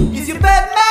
Is you Batman?